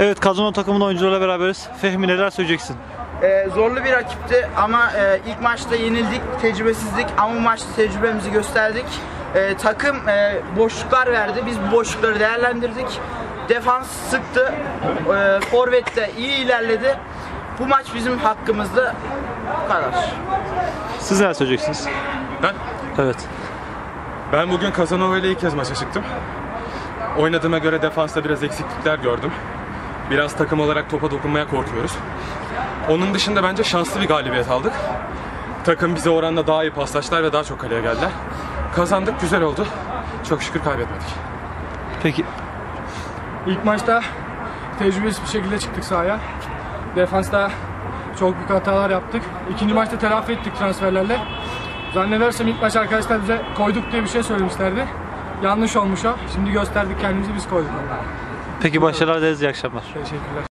Evet Kazano takımının oyuncularıyla beraberiz. Fehmi neler söyleyeceksin? Ee, zorlu bir rakipti ama e, ilk maçta yenildik, tecrübesizlik ama bu maçta tecrübemizi gösterdik. Ee, takım e, boşluklar verdi, biz bu boşlukları değerlendirdik. Defans sıktı, e, forvet de iyi ilerledi. Bu maç bizim hakkımızdı. Bu kadar. Siz neler söyleyeceksiniz? Ben, Evet. ben bugün Kazanova ile ilk kez maça çıktım. Oynadığıma göre defansta biraz eksiklikler gördüm. Biraz takım olarak topa dokunmaya korkuyoruz. Onun dışında bence şanslı bir galibiyet aldık. Takım bize oranla daha iyi paslaştılar ve daha çok kaleye geldiler. Kazandık, güzel oldu. Çok şükür kaybetmedik. Peki İlk maçta tecrübesiz bir şekilde çıktık sahaya. Defansta çok büyük hatalar yaptık. İkinci maçta telafi ettik transferlerle. Zannedersem ilk maç arkadaşlar bize koyduk diye bir şey söylemişlerdi. Yanlış olmuş o. Şimdi gösterdik kendimizi biz koyduk onları. Peki başarılar dileriz iyi akşamlar. Teşekkürler.